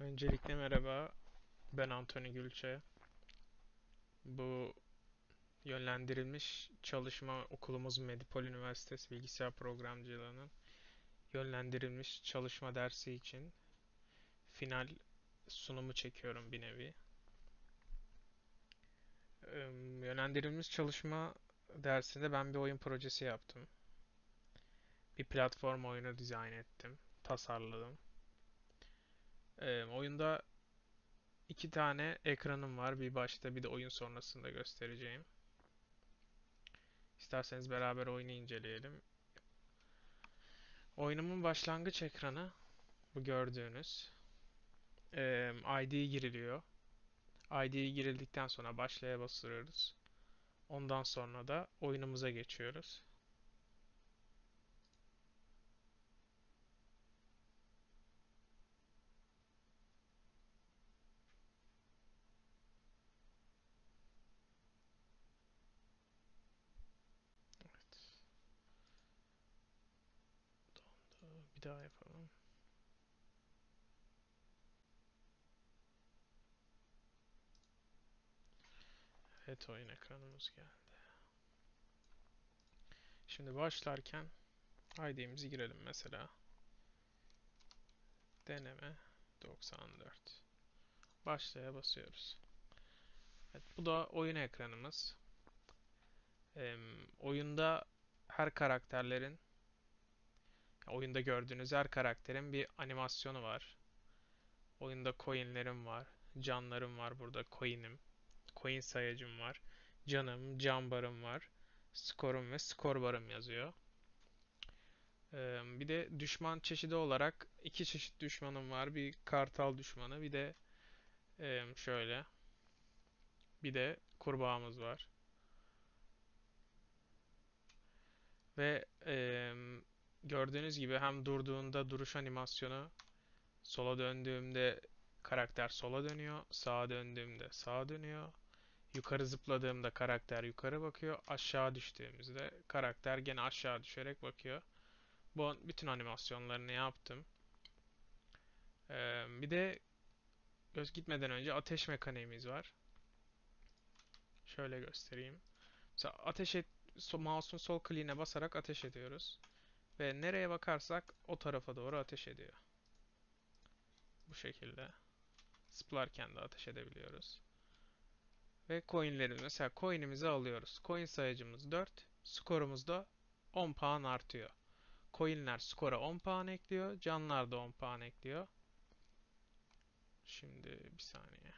Öncelikle merhaba. Ben Anthony Gülçe. Bu yönlendirilmiş çalışma okulumuz Medipol Üniversitesi Bilgisayar Programcılığı'nın yönlendirilmiş çalışma dersi için final sunumu çekiyorum bir nevi. Yönlendirilmiş çalışma dersinde ben bir oyun projesi yaptım. Bir platform oyunu dizayn ettim, tasarladım. Eee, oyunda iki tane ekranım var. Bir başta bir de oyun sonrasında göstereceğim. İsterseniz beraber oyunu inceleyelim. Oyunumun başlangıç ekranı bu gördüğünüz. Eee ID giriliyor. ID girildikten sonra başlaya basıyoruz. Ondan sonra da oyunumuza geçiyoruz. Evet. Dondu. Bir daha yapalım. Evet oyun ekranımız geldi. Şimdi başlarken ID'mizi girelim mesela. Deneme 94. Başlaya basıyoruz. Evet, bu da oyun ekranımız. Em, oyunda her karakterlerin, oyunda gördüğünüz her karakterin bir animasyonu var. Oyunda coinlerim var, canlarım var burada, coin'im, coin sayacım var, canım, can barım var, skorum ve skor barım yazıyor. Ee, bir de düşman çeşidi olarak iki çeşit düşmanım var. Bir kartal düşmanı, bir de em, şöyle, bir de kurbağamız var. Ve em, gördüğünüz gibi hem durduğunda duruş animasyonu, sola döndüğümde karakter sola dönüyor, sağa döndüğümde sağa dönüyor. Yukarı zıpladığımda karakter yukarı bakıyor, aşağı düştüğümüzde karakter gene aşağı düşerek bakıyor. Bu bütün animasyonlarını yaptım. Ee, bir de göz gitmeden önce ateş mekaniğimiz var. Şöyle göstereyim. Mesela ateş et, mouse'un sol kliğine basarak ateş ediyoruz. Ve nereye bakarsak o tarafa doğru ateş ediyor. Bu şekilde. Zıplarken de ateş edebiliyoruz. Ve coinlerimiz. Mesela coin'imizi alıyoruz. Coin sayacımız 4. Skorumuz da 10 puan artıyor. Coin'ler skora 10 puan ekliyor. Canlar da 10 puan ekliyor. Şimdi bir saniye.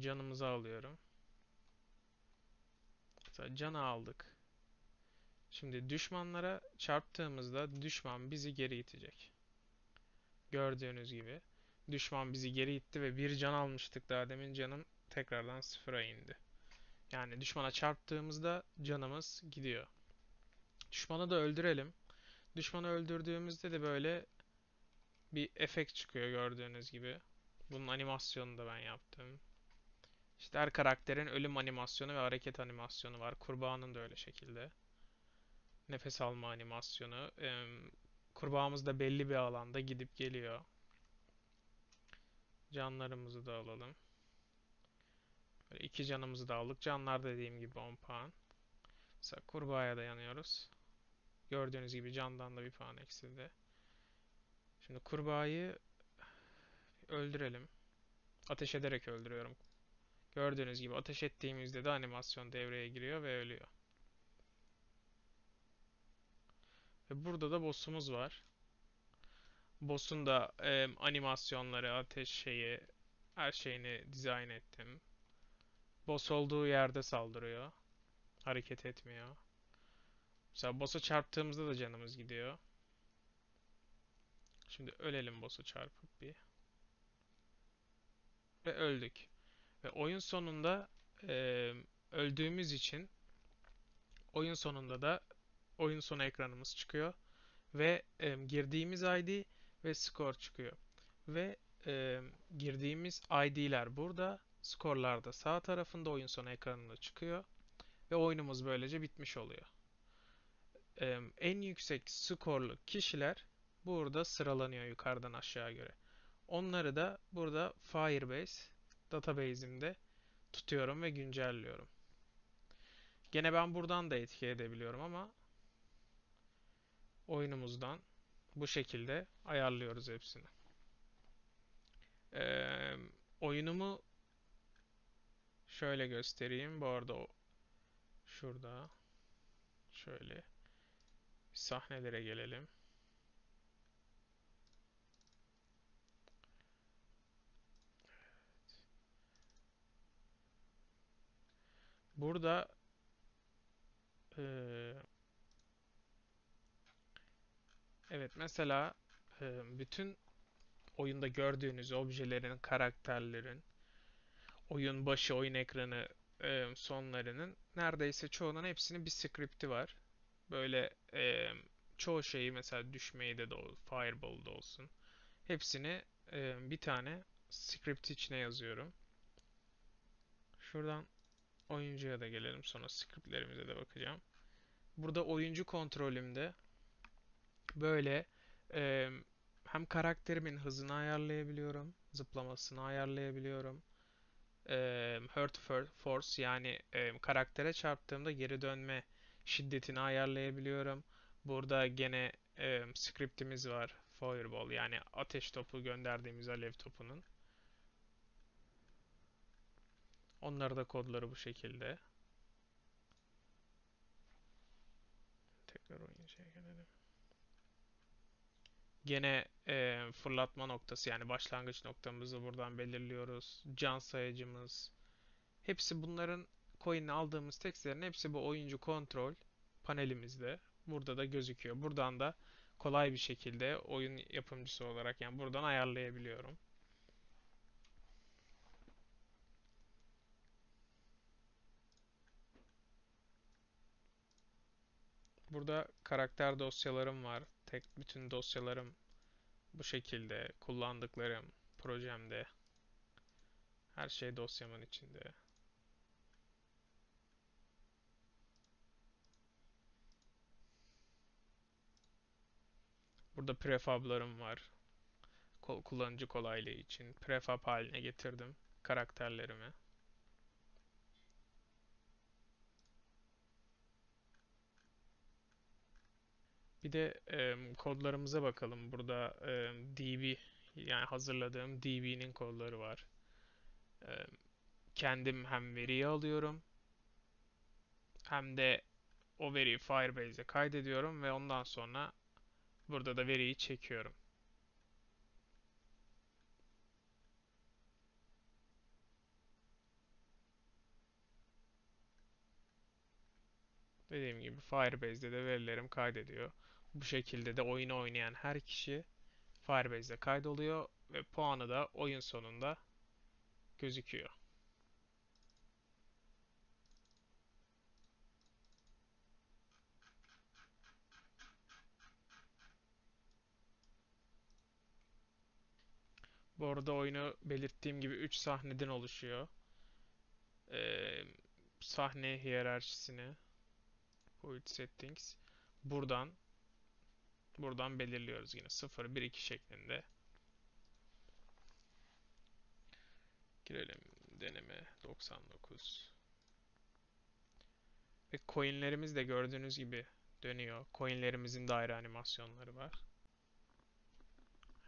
Canımızı alıyorum. Mesela canı aldık. Şimdi düşmanlara çarptığımızda düşman bizi geri itecek. Gördüğünüz gibi. Düşman bizi geri itti ve bir can almıştık daha demin canım tekrardan sıfıra indi. Yani düşmana çarptığımızda canımız gidiyor. Düşmanı da öldürelim. Düşmanı öldürdüğümüzde de böyle bir efekt çıkıyor gördüğünüz gibi. Bunun animasyonunu da ben yaptım. İşte her karakterin ölüm animasyonu ve hareket animasyonu var. Kurbağanın da öyle şekilde. Nefes alma animasyonu. Em, kurbağamız da belli bir alanda gidip geliyor. Canlarımızı da alalım. Böyle iki canımızı da aldık. Canlar dediğim gibi 10 puan. Mesela kurbağaya dayanıyoruz. Gördüğünüz gibi candan da bir puan eksildi. Şimdi kurbağayı öldürelim. Ateş ederek öldürüyorum. Gördüğünüz gibi ateş ettiğimizde de animasyon devreye giriyor ve ölüyor. Ve burada da boss'umuz var. Boss'un da e, animasyonları, ateş şeyi, her şeyini dizayn ettim. Boss olduğu yerde saldırıyor. Hareket etmiyor. Mesela boss'a çarptığımızda da canımız gidiyor. Şimdi ölelim boss'u çarpıp bir. Ve öldük. Ve oyun sonunda e, öldüğümüz için oyun sonunda da oyun sonu ekranımız çıkıyor. Ve e, girdiğimiz ID ve skor çıkıyor. Ve e, girdiğimiz ID'ler burada. Skorlar da sağ tarafında oyun sonu ekranında çıkıyor. Ve oyunumuz böylece bitmiş oluyor. E, en yüksek skorlu kişiler burada sıralanıyor yukarıdan aşağı göre. Onları da burada Firebase database'imde tutuyorum ve güncelliyorum. Gene ben buradan da etki edebiliyorum ama oyunumuzdan bu şekilde ayarlıyoruz hepsini. Ee, oyunumu şöyle göstereyim. Bu arada o şurada şöyle sahnelere gelelim. Burada ee, evet mesela e, bütün oyunda gördüğünüz objelerin, karakterlerin, oyun başı, oyun ekranı e, sonlarının neredeyse çoğunun hepsinin bir script'i var. Böyle e, çoğu şeyi mesela düşmeyi de Fireball'da olsun. Hepsini bir tane script içine yazıyorum. Şuradan oyuncuya da gelelim. Sonra scriptlerimize de bakacağım. Burada oyuncu kontrolümde böyle e, hem karakterimin hızını ayarlayabiliyorum, zıplamasını ayarlayabiliyorum. E, hurt force yani e, karaktere çarptığımda geri dönme şiddetini ayarlayabiliyorum. Burada gene e, scriptimiz var. Fireball yani ateş topu gönderdiğimiz alev topunun. Onları da kodları bu şekilde. Tekrar oyuncuya gelelim. Gene e, fırlatma noktası yani başlangıç noktamızı buradan belirliyoruz. Can sayacımız. Hepsi bunların coin'i aldığımız tekstlerin hepsi bu oyuncu kontrol panelimizde. Burada da gözüküyor. Buradan da kolay bir şekilde oyun yapımcısı olarak yani buradan ayarlayabiliyorum. Burada karakter dosyalarım var. Tek bütün dosyalarım bu şekilde kullandıklarım projemde. Her şey dosyamın içinde. Burada prefablarım var. Kullanıcı kolaylığı için prefab haline getirdim karakterlerimi. Bir de e, kodlarımıza bakalım. Burada e, DB yani hazırladığım DB'nin kodları var. E, kendim hem veriyi alıyorum hem de o veriyi Firebase'e kaydediyorum ve ondan sonra burada da veriyi çekiyorum. Dediğim gibi Firebase'de de verilerim kaydediyor. Bu şekilde de oyunu oynayan her kişi Firebase'de kaydoluyor ve puanı da oyun sonunda gözüküyor. Bu arada oyunu belirttiğim gibi 3 sahneden oluşuyor. Ee, sahne hiyerarşisini Void Settings buradan buradan belirliyoruz yine 0 1 2 şeklinde. Girelim deneme 99. Ve coinlerimiz de gördüğünüz gibi dönüyor. Coinlerimizin daire animasyonları var.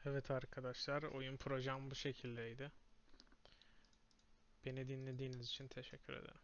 Evet arkadaşlar oyun projem bu şekildeydi. Beni dinlediğiniz için teşekkür ederim.